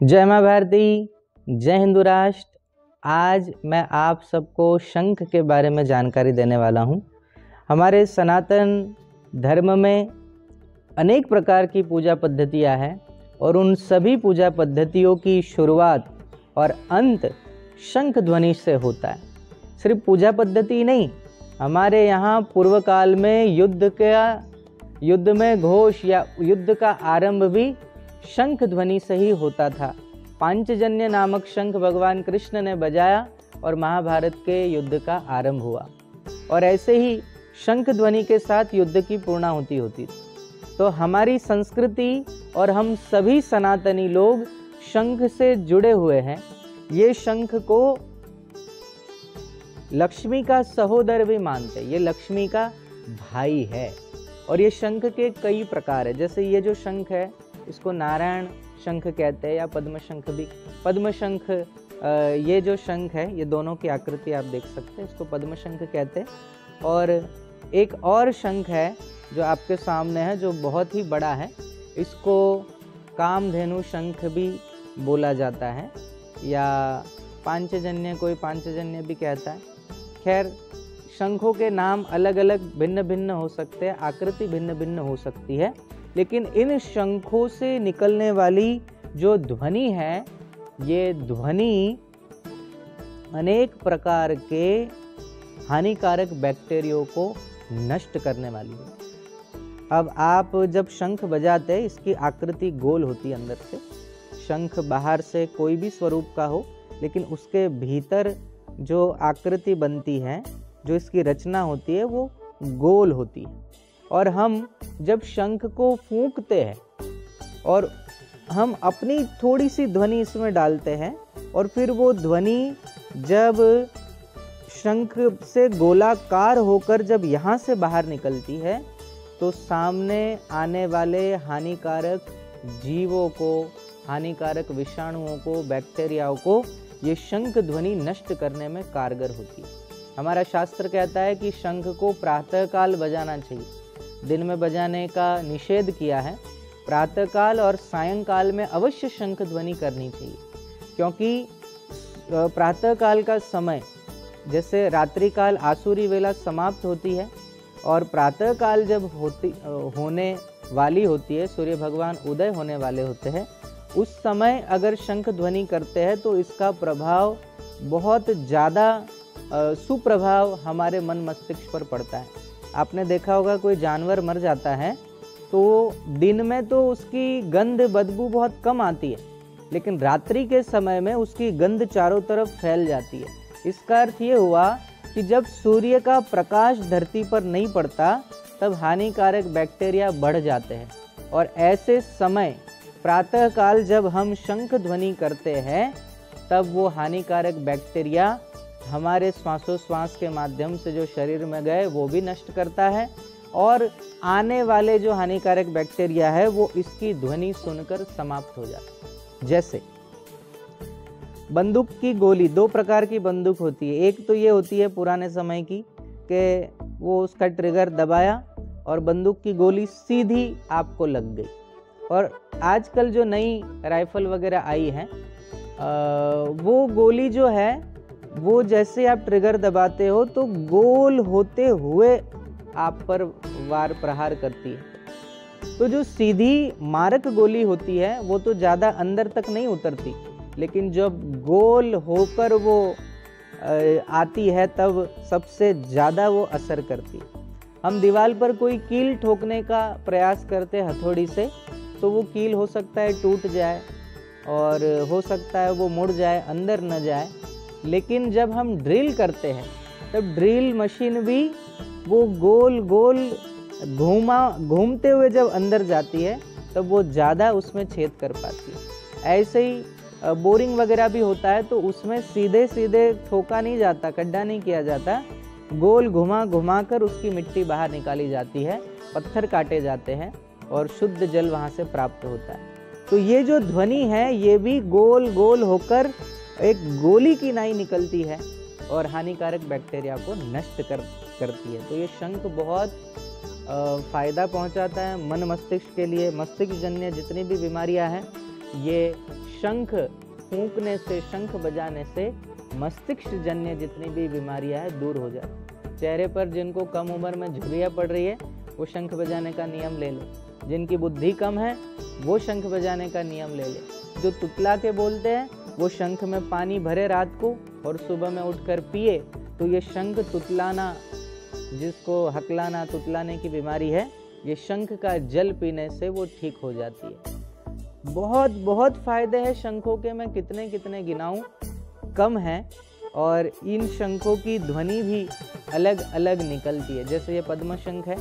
जय माँ भारती, जय हिंदू राष्ट्र। आज मैं आप सबको शंख के बारे में जानकारी देने वाला हूँ। हमारे सनातन धर्म में अनेक प्रकार की पूजा पद्धतियाँ हैं और उन सभी पूजा पद्धतियों की शुरुआत और अंत शंख ध्वनि से होता है। सिर्फ़ पूजा पद्धति नहीं, हमारे यहाँ पूर्व काल में युद्ध का, युद्ध में घोष या युद्ध का आरंभ भी शंख ध्वनि से ही होता था। पांचजन्य नामक शंख भगवान कृष्ण ने बजाया और महाभारत के युद्ध का आरंभ हुआ। और ऐसे ही शंख ध्वनि के साथ युद्ध की पूर्णाहुति होती थी। तो हमारी संस्कृति और हम सभी सनातनी लोग शंख से जुड़े हुए हैं। ये शंख को लक्ष्मी का सहोदर भी मानते ये लक्ष्मी का भाई है। और ये शंख के कई प्रकार है। जैसे ये जो शंख है इसको नारायण शंख कहते हैं या पद्म शंख भी। पद्म शंख ये जो शंख है, ये दोनों की आकृति आप देख सकते हैं, इसको पद्म शंख कहते हैं। और एक और शंख है जो आपके सामने है, जो बहुत ही बड़ा है, इसको कामधेनु शंख भी बोला जाता है, या पांचजन्य, कोई पांचजन्य भी कहता है। खैर, शंखों के नाम अलग अलग भिन्न भिन्न हो सकते हैं, आकृति भिन्न भिन्न हो सकती है। लेकिन इन शंखों से निकलने वाली जो ध्वनि है, ये ध्वनि अनेक प्रकार के हानिकारक बैक्टीरियो को नष्ट करने वाली है। अब आप जब शंख बजाते इसकी आकृति गोल होती है अंदर से। शंख बाहर से कोई भी स्वरूप का हो, लेकिन उसके भीतर जो आकृति बनती है, जो इसकी रचना होती है, वो गोल होती है। और हम जब शंख को फूंकते हैं और हम अपनी थोड़ी सी ध्वनि इसमें डालते हैं और फिर वो ध्वनि जब शंख से गोलाकार होकर जब यहाँ से बाहर निकलती है तो सामने आने वाले हानिकारक जीवों को, हानिकारक विषाणुओं को, बैक्टीरियाओं को ये शंख ध्वनि नष्ट करने में कारगर होती है। हमारा शास्त्र कहता है कि शंख को प्रातःकाल बजाना चाहिए। दिन में बजाने का निषेध किया है। प्रातःकाल और सायंकाल में अवश्य शंख ध्वनि करनी चाहिए, क्योंकि प्रातःकाल का समय, जैसे रात्रिकाल आसुरी वेला समाप्त होती है, और प्रातःकाल जब होती होने वाली होती है, सूर्य भगवान उदय होने वाले होते हैं, उस समय अगर शंख ध्वनि करते हैं तो इसका प्रभाव बहुत ज़्यादा सुप्रभाव हमारे मन मस्तिष्क पर पड़ता है। आपने देखा होगा कोई जानवर मर जाता है तो दिन में तो उसकी गंध बदबू बहुत कम आती है, लेकिन रात्रि के समय में उसकी गंध चारों तरफ़ फैल जाती है। इसका अर्थ ये हुआ कि जब सूर्य का प्रकाश धरती पर नहीं पड़ता, तब हानिकारक बैक्टीरिया बढ़ जाते हैं। और ऐसे समय, प्रातःकाल जब हम शंख ध्वनि करते हैं, तब वो हानिकारक बैक्टीरिया हमारे श्वासोश्वास के माध्यम से जो शरीर में गए, वो भी नष्ट करता है। और आने वाले जो हानिकारक बैक्टीरिया है, वो इसकी ध्वनि सुनकर समाप्त हो जाता है। जैसे, बंदूक की गोली, दो प्रकार की बंदूक होती है। एक तो ये होती है पुराने समय की, कि वो उसका ट्रिगर दबाया और बंदूक की गोली सीधी आपको लग गई। और आजकल जो नई राइफल वगैरह आई है वो गोली जो है वो जैसे आप ट्रिगर दबाते हो तो गोल होते हुए आप पर वार प्रहार करती है। तो जो सीधी मारक गोली होती है, वो तो ज़्यादा अंदर तक नहीं उतरती, लेकिन जब गोल होकर वो आती है, तब सबसे ज़्यादा वो असर करती हम दीवार पर कोई कील ठोकने का प्रयास करते हथौड़ी से तो वो कील हो सकता है टूट जाए, और हो सकता है वो मुड़ जाए, अंदर न जाए लेकिन जब हम ड्रिल करते हैं, तब ड्रिल मशीन भी वो गोल गोल घूमा, घूमते हुए जब अंदर जाती है, तब वो ज़्यादा उसमें छेद कर पाती है। ऐसे ही बोरिंग वगैरह भी होता है तो उसमें सीधे सीधे ठोका नहीं जाता गड्ढा नहीं किया जाता। गोल घुमा घुमा कर उसकी मिट्टी बाहर निकाली जाती है, पत्थर काटे जाते हैं और शुद्ध जल वहाँ से प्राप्त होता है। तो ये जो ध्वनि है, ये भी गोल गोल होकर एक गोली की नाई निकलती है और हानिकारक बैक्टीरिया को नष्ट कर, करती है। तो ये शंख बहुत फ़ायदा पहुंचाता है मन मस्तिष्क के लिए। मस्तिष्क जन्य जितनी भी बीमारियाँ हैं, ये शंख फूंकने से, शंख बजाने से मस्तिष्क जन्य जितनी भी बीमारियाँ हैं, दूर हो जाए चेहरे पर जिनको कम उम्र में झुर्रियाँ पड़ रही है, वो शंख बजाने का नियम ले ले। जिनकी बुद्धि कम है, वो शंख बजाने का नियम ले ले। जो तुतला के बोलते हैं वो शंख में पानी भरे रात को और सुबह में उठकर पिए तो ये शंख तुतलाना, जिसको हकलाना, तुतलाने की बीमारी है, ये शंख का जल पीने से वो ठीक हो जाती है। बहुत बहुत फ़ायदे हैं शंखों के, मैं कितने कितने गिनाऊं। कम है, और इन शंखों की ध्वनि भी अलग अलग निकलती है। जैसे ये पद्म शंख है,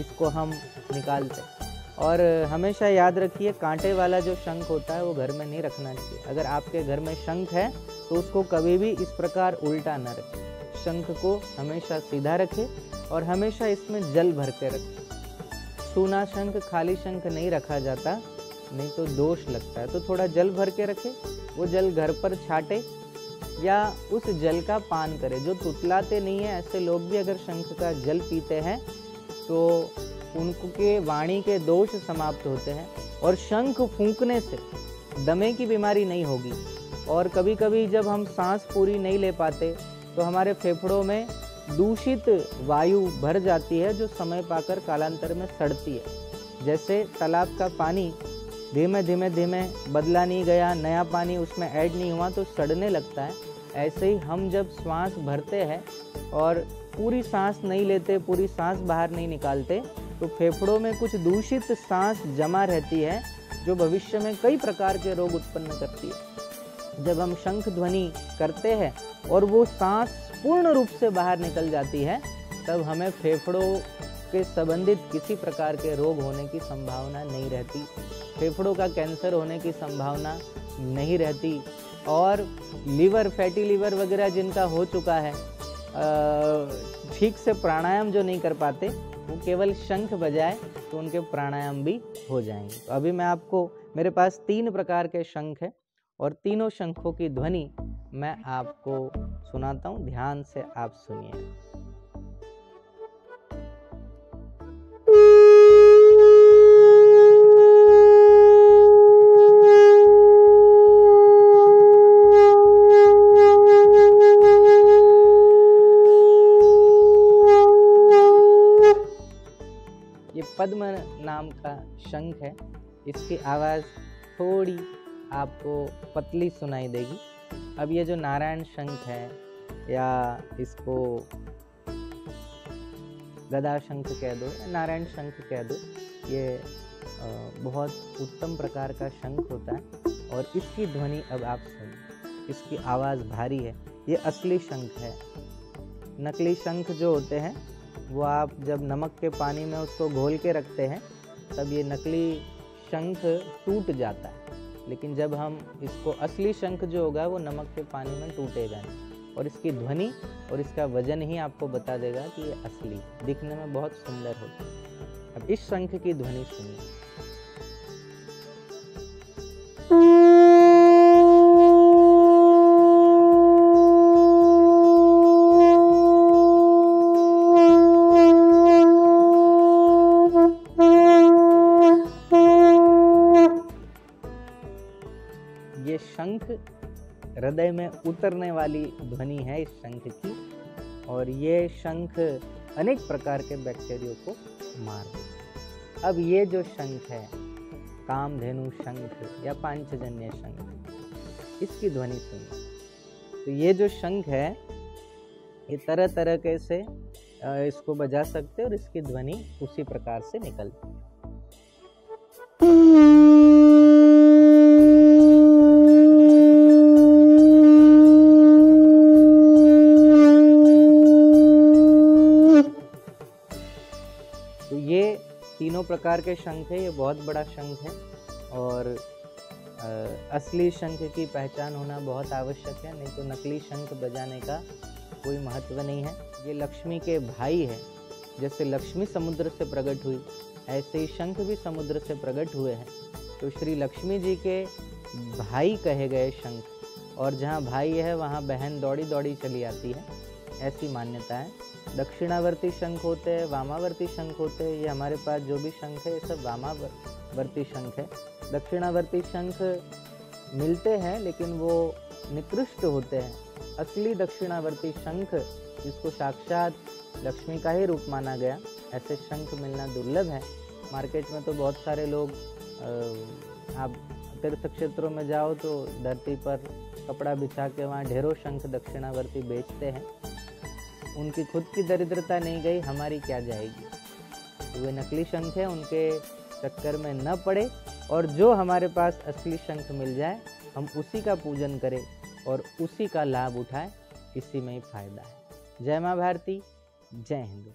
इसको हम निकालते और हमेशा याद रखिए, कांटे वाला जो शंख होता है वो घर में नहीं रखना चाहिए। अगर आपके घर में शंख है तो उसको कभी भी इस प्रकार उल्टा न रखें। शंख को हमेशा सीधा रखें और हमेशा इसमें जल भर के रखें। सूना शंख, खाली शंख नहीं रखा जाता, नहीं तो दोष लगता है। तो थोड़ा जल भर के रखे, वो जल घर पर छाटे या उस जल का पान करें। जो तुतलाते नहीं है, ऐसे लोग भी अगर शंख का जल पीते हैं तो उनके वाणी के दोष समाप्त होते हैं और शंख फूंकने से दमे की बीमारी नहीं होगी। और कभी कभी जब हम सांस पूरी नहीं ले पाते तो हमारे फेफड़ों में दूषित वायु भर जाती है, जो समय पाकर कालांतर में सड़ती है। जैसे तालाब का पानी धीमे धीमे धीमे बदला नहीं गया, नया पानी उसमें ऐड नहीं हुआ तो सड़ने लगता है। ऐसे ही हम जब श्वास भरते हैं और पूरी सांस नहीं लेते, पूरी सांस बाहर नहीं निकालते तो फेफड़ों में कुछ दूषित सांस जमा रहती है, जो भविष्य में कई प्रकार के रोग उत्पन्न करती है। जब हम शंख ध्वनि करते हैं और वो सांस पूर्ण रूप से बाहर निकल जाती है, तब हमें फेफड़ों के संबंधित किसी प्रकार के रोग होने की संभावना नहीं रहती। फेफड़ों का कैंसर होने की संभावना नहीं रहती और लीवर, फैटी लीवर वगैरह जिनका हो चुका है ठीक से प्राणायाम जो नहीं कर पाते वो केवल शंख बजाए तो उनके प्राणायाम भी हो जाएँगे। तो अभी मैं आपको, मेरे पास तीन प्रकार के शंख हैं और तीनों शंखों की ध्वनि मैं आपको सुनाता हूँ। ध्यान से आप सुनिए। ये पद्म नाम का शंख है। इसकी आवाज़ थोड़ी आपको पतली सुनाई देगी। अब ये जो नारायण शंख है या इसको गदा शंख कह दो, या नारायण शंख कह दो, ये बहुत उत्तम प्रकार का शंख होता है और इसकी ध्वनि अब आप सुन इसकी आवाज़ भारी है। ये असली शंख है। नकली शंख जो होते हैं वो आप जब नमक के पानी में उसको घोल के रखते हैं, तब ये नकली शंख टूट जाता है। लेकिन जब हम इसको असली शंख जो होगा, वो नमक के पानी में टूटेगा नहीं। और इसकी ध्वनि और इसका वज़न ही आपको बता देगा कि ये असली, दिखने में बहुत सुंदर होता है। अब इस शंख की ध्वनि सुनिए। शंख, हृदय में उतरने वाली ध्वनि है इस शंख की, और ये शंख अनेक प्रकार के बैक्टीरियो को मार दे अब ये जो शंख है, कामधेनु शंख या पांचजन्य शंख, इसकी ध्वनि सुनिए तो ये जो शंख है, ये तरह तरह के से इसको बजा सकते और इसकी ध्वनि उसी प्रकार से निकलती है। तीनों प्रकार के शंख है, ये बहुत बड़ा शंख है और असली शंख की पहचान होना बहुत आवश्यक है, नहीं तो नकली शंख बजाने का कोई महत्व नहीं है। ये लक्ष्मी के भाई है, जैसे लक्ष्मी समुद्र से प्रकट हुई, ऐसे ही शंख भी समुद्र से प्रकट हुए हैं। तो श्री लक्ष्मी जी के भाई कहे गए शंख, और जहाँ भाई है, वहाँ बहन दौड़ी दौड़ी चली आती है। ऐसी मान्यता है दक्षिणावर्ती शंख होते हैं, वामावर्ती शंख होते हैं, ये हमारे पास जो भी शंख है, ये सब वामावर्ती शंख है। दक्षिणावर्ती शंख मिलते हैं, लेकिन वो निकृष्ट होते हैं। असली दक्षिणावर्ती शंख, जिसको साक्षात लक्ष्मी का ही रूप माना गया, ऐसे शंख मिलना दुर्लभ है। मार्केट में तो बहुत सारे लोग आप तीर्थ क्षेत्रों में जाओ तो धरती पर कपड़ा बिछा के वहाँ ढेरों शंख दक्षिणावर्ती बेचते हैं। उनकी खुद की दरिद्रता नहीं गई, हमारी क्या जाएगी? तो वे नकली शंख हैं, उनके चक्कर में न पड़े, और जो हमारे पास असली शंख मिल जाए, हम उसी का पूजन करें और उसी का लाभ उठाएँ, इसी में ही फ़ायदा है। जय माँ भारती, जय हिंद